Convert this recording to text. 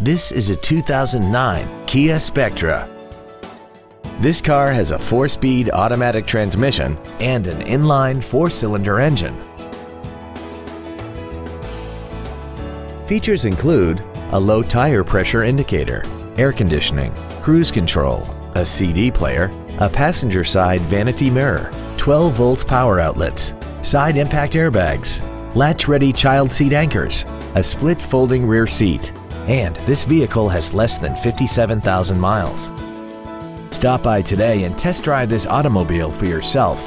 This is a 2009 Kia Spectra. This car has a four-speed automatic transmission and an inline four-cylinder engine. Features include a low tire pressure indicator, air conditioning, cruise control, a CD player, a passenger side vanity mirror, 12 volt power outlets, side impact airbags, latch-ready child seat anchors, a split folding rear seat, and this vehicle has less than 57,000 miles. Stop by today and test drive this automobile for yourself.